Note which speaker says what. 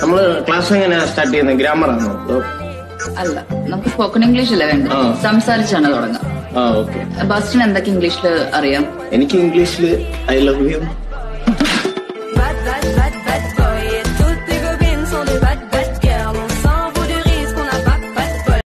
Speaker 1: നമ്മൾ ക്ലാസ് എങ്ങനെയാ സ്റ്റാർട്ട് ചെയ്യുന്നത് ഗ്രാമർ ആണോ?
Speaker 2: അല്ല നമുക്ക് സ്പോക്കൺ ഇംഗ്ലീഷ് അല്ലേ വേണ്ട സംസാരിച്ചാണ് തുടങ്ങാം. ബസ്റ്റിന് എന്തൊക്കെ ഇംഗ്ലീഷിൽ അറിയാം?
Speaker 1: എനിക്ക് ഇംഗ്ലീഷിൽ ഐ ലവ് യു